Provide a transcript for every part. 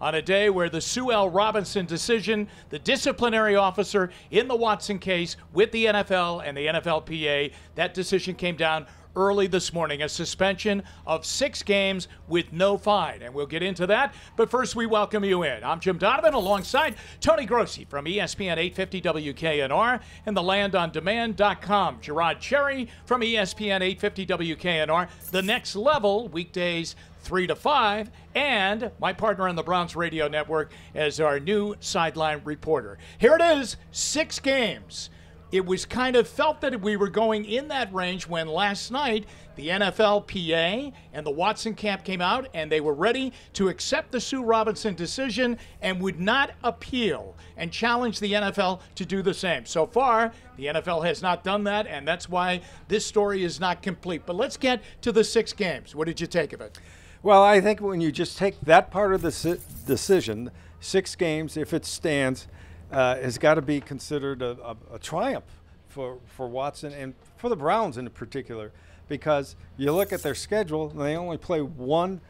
on a day where the Sue L. Robinson decision, the disciplinary officer in the Watson case with the NFL and the NFLPA, that decision came down early this morning. A suspension of six games with no fine. And we'll get into that. But first, we welcome you in. I'm Jim Donovan alongside Tony Grossi from ESPN 850 WKNR and thelandondemand.com. Je'Rod Cherry from ESPN 850 WKNR. The next level, weekdays 3 to 5, and my partner on the Browns Radio Network as our new sideline reporter. Here it is six games it was kind of felt that we were going in that range when last night the NFLPA and the Watson camp came out and they were ready to accept the Sue Robinson decision and would not appeal and challenge the NFL to do the same. So far, the NFL has not done that, and that's why this story is not complete. But let's get to the six games. What did you take of it? Well, I think when you just take that part of the decision, six games, if it stands, uh, has got to be considered a, a, a, triumph for, for Watson and for the Browns in particular, because you look at their schedule, they only play one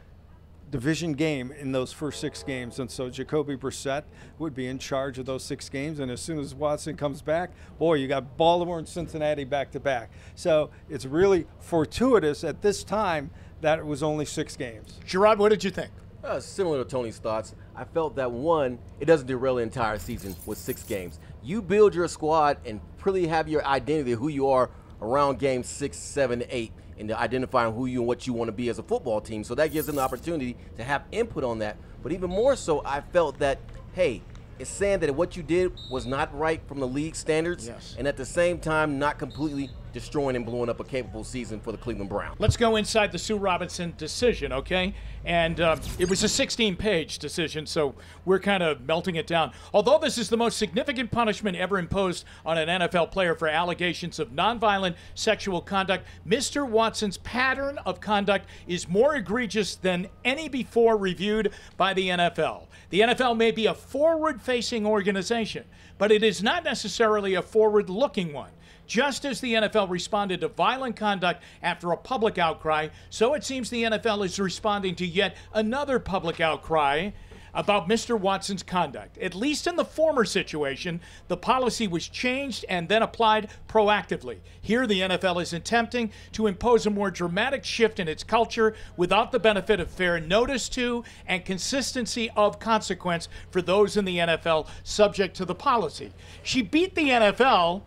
division game in those first six games, and so Jacoby Brissett would be in charge of those six games. And as soon as Watson comes back, boy, you got Baltimore and Cincinnati back to back. So it's really fortuitous at this time that it was only six games. Je'Rod, what did you think? Uh, similar to Tony's thoughts, I felt that one, it doesn't derail the entire season with six games. You build your squad and really have your identity, who you are around games six, seven, eight, and identifying who you and what you want to be as a football team. So that gives them the opportunity to have input on that. But even more so, I felt that, hey, it's saying that what you did was not right from the league standards, yes. and at the same time, not completely destroying and blowing up a capable season for the Cleveland Browns. Let's go inside the Sue Robinson decision, okay? And uh, it was a 16 page decision, so we're kind of melting it down. Although this is the most significant punishment ever imposed on an NFL player for allegations of nonviolent sexual conduct, Mr. Watson's pattern of conduct is more egregious than any before reviewed by the NFL. The NFL may be a forward facing organization, but it is not necessarily a forward looking one. Just as the NFL responded to violent conduct after a public outcry, so it seems the NFL is responding to yet another public outcry about Mr. Watson's conduct. At least in the former situation, the policy was changed and then applied proactively. Here, the NFL is attempting to impose a more dramatic shift in its culture without the benefit of fair notice to and consistency of consequence for those in the NFL subject to the policy. She beat the NFL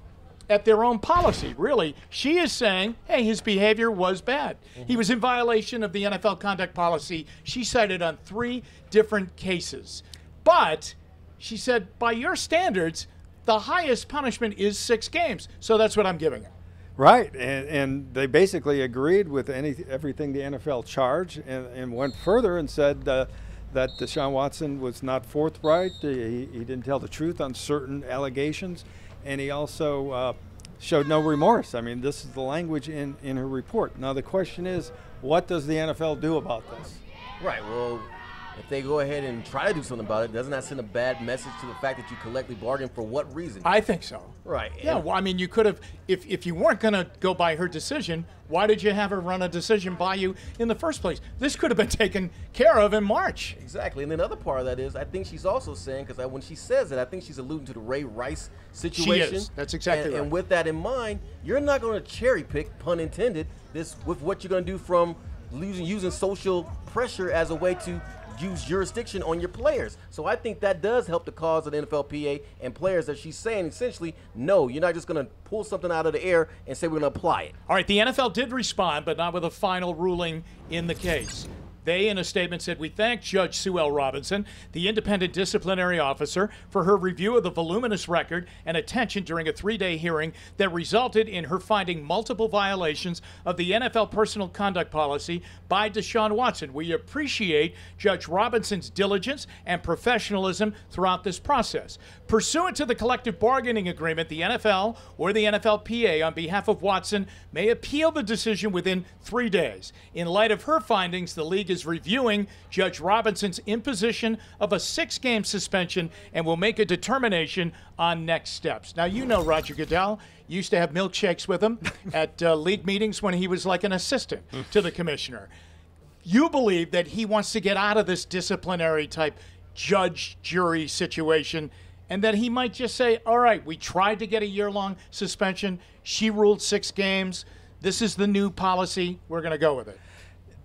at their own policy, really. She is saying, hey, his behavior was bad. Mm-hmm. He was in violation of the NFL conduct policy. She cited on three different cases. But she said, by your standards, the highest punishment is six games. So that's what I'm giving her. Right, and, and they basically agreed with any everything the NFL charged, and, and went further and said uh, that Deshaun Watson was not forthright. He, he didn't tell the truth on certain allegations, and he also uh, showed no remorse. I mean, this is the language in, in her report. Now, the question is, what does the NFL do about this? Right, well, if they go ahead and try to do something about it, doesn't that send a bad message to the fact that you collectively bargained for what reason? I think so. Right. Yeah, well, I mean, you could have, if, if you weren't going to go by her decision, why did you have her run a decision by you in the first place? This could have been taken care of in March. Exactly. And then the other part of that is, I think she's also saying, because when she says it, I think she's alluding to the Ray Rice situation. She is. That's exactly and, right. And with that in mind, you're not going to cherry pick, pun intended, this with what you're going to do from using, using social pressure as a way to use jurisdiction on your players. So I think that does help the cause of the NFLPA and players that she's saying essentially, no, you're not just going to pull something out of the air and say we're going to apply it. All right, the NFL did respond, but not with a final ruling in the case. They, in a statement, said, We thank Judge Sue L. Robinson, the independent disciplinary officer, for her review of the voluminous record and attention during a three day hearing that resulted in her finding multiple violations of the NFL personal conduct policy by Deshaun Watson. We appreciate Judge Robinson's diligence and professionalism throughout this process. Pursuant to the collective bargaining agreement, the NFL or the NFLPA, on behalf of Watson, may appeal the decision within three days. In light of her findings, the league is reviewing Judge Robinson's imposition of a six game suspension and will make a determination on next steps. Now, you know Roger Goodell used to have milkshakes with him at uh, league meetings when he was like an assistant to the commissioner. You believe that he wants to get out of this disciplinary type judge jury situation, and that he might just say, all right, we tried to get a year long suspension. She ruled six games. This is the new policy. We're going to go with it.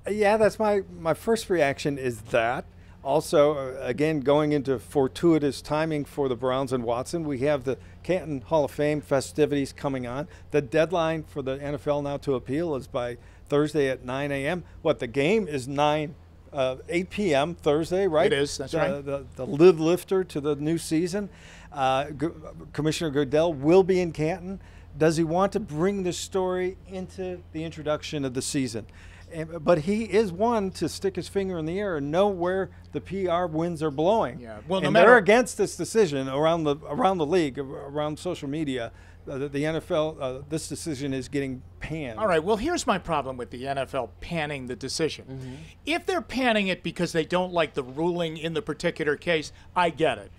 Yeah, that's my, my first reaction is that. Also, uh, again, going into fortuitous timing for the Browns and Watson, we have the Canton Hall of Fame festivities coming on. The deadline for the NFL now to appeal is by Thursday at 9 a.m. What, the game is 9 uh, 8 p.m. Thursday, right? It is, that's the, right. The, the lid lifter to the new season. Uh, G- Commissioner Goodell will be in Canton. Does he want to bring this story into the introduction of the season? And, but he is one to stick his finger in the air and know where the PR winds are blowing. Yeah. Well, no and matter- they're against this decision around the around the league, around social media. Uh, the, the NFL, uh, this decision is getting panned. All right. Well, here's my problem with the NFL panning the decision. If they're panning it because they don't like the ruling in the particular case, I get it.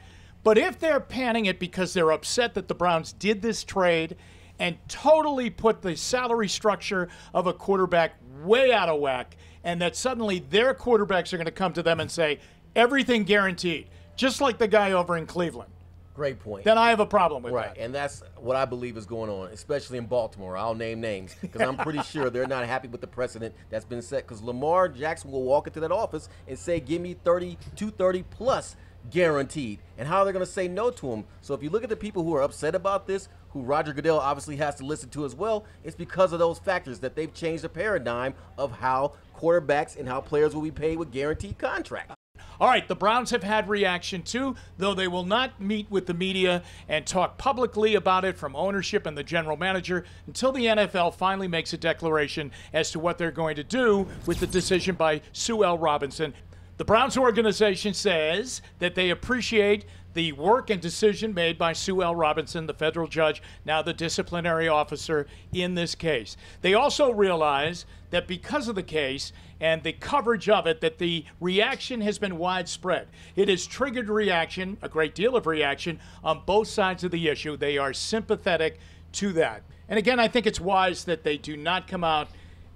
But if they're panning it because they're upset that the Browns did this trade and totally put the salary structure of a quarterback way out of whack, and that suddenly their quarterbacks are going to come to them and say, everything guaranteed, just like the guy over in Cleveland, Great point. then I have a problem with Right, that. and that's what I believe is going on, especially in Baltimore. I'll name names because I'm pretty sure they're not happy with the precedent that's been set. Because Lamar Jackson will walk into that office and say, "Give me 30, 230 plus guaranteed," and how they're going to say no to him. So if you look at the people who are upset about this, who Roger Goodell obviously has to listen to as well, it's because of those factors that they've changed the paradigm of how quarterbacks and how players will be paid with guaranteed contracts. All right, the Browns have had reaction too, though they will not meet with the media and talk publicly about it from ownership and the general manager until the NFL finally makes a declaration as to what they're going to do with the decision by Sue L. Robinson. The Browns organization says that they appreciate the work and decision made by Sue L. Robinson, the federal judge, now the disciplinary officer in this case. They also realize that because of the case and the coverage of it, that the reaction has been widespread. It has triggered reaction, a great deal of reaction, on both sides of the issue. They are sympathetic to that. And again, I think it's wise that they do not come out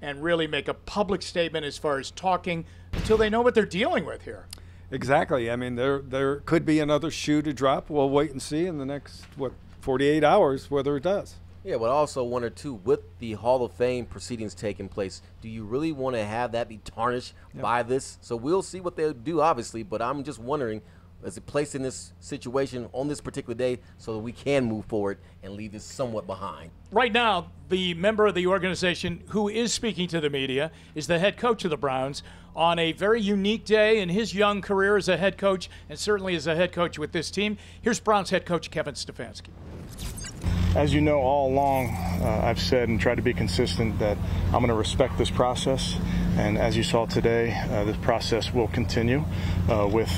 and really make a public statement as far as talking until they know what they're dealing with here. Exactly. I mean, there there could be another shoe to drop. We'll wait and see in the next what 48 hours whether it does. Yeah, but also one or two with the Hall of Fame proceedings taking place, do you really want to have that be tarnished by this? So we'll see what they'll do, obviously. But I'm just wondering, is it placed in this situation on this particular day so that we can move forward and leave this somewhat behind? Right now, the member of the organization who is speaking to the media is the head coach of the Browns on a very unique day in his young career as a head coach and certainly as a head coach with this team. Here's Browns head coach Kevin Stefanski. As you know, all along, uh, I've said and tried to be consistent that I'm going to respect this process. And as you saw today, uh, this process will continue uh, with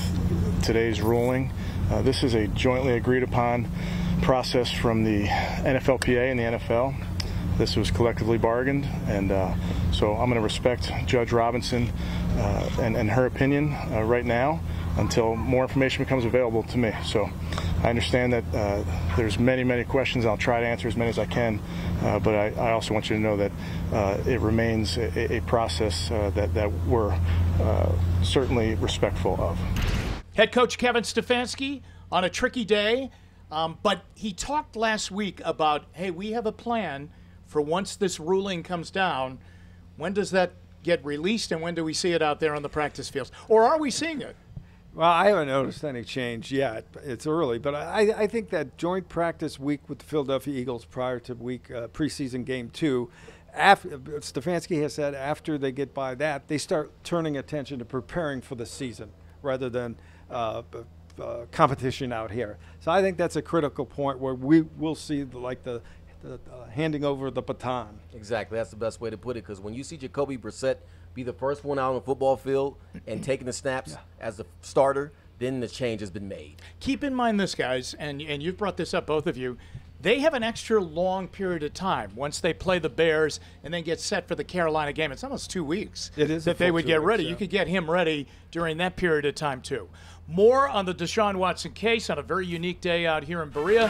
today's ruling. Uh, this is a jointly agreed upon process from the NFLPA and the NFL. This was collectively bargained, and uh, so I'm going to respect Judge Robinson uh, and, and her opinion uh, right now until more information becomes available to me. So I understand that uh, there's many, many questions. I'll try to answer as many as I can, uh, but I, I also want you to know that it remains a, a process that, that we're certainly respectful of. Head coach Kevin Stefanski on a tricky day, um, but he talked last week about hey, we have a plan for once this ruling comes down. When does that get released, and when do we see it out there on the practice fields, or are we seeing it? Well, I haven't noticed any change yet. It's early, but I, I think that joint practice week with the Philadelphia Eagles prior to week uh, preseason game two, after, Stefanski has said after they get by that, they start turning attention to preparing for the season rather than uh, uh, competition out here. So I think that's a critical point where we will see the, like the, the uh, handing over the baton. Exactly, that's the best way to put it. Because when you see Jacoby Brissett be the first one out on the football field and taking the snaps as the starter, then the change has been made. keep in mind this, guys, and and you've brought this up, both of you. They have an extra long period of time once they play the Bears and then get set for the Carolina game. It's almost two weeks It is that they would get weeks, ready. yeah. You could get him ready during that period of time too. More on the Deshaun Watson case on a very unique day out here in Berea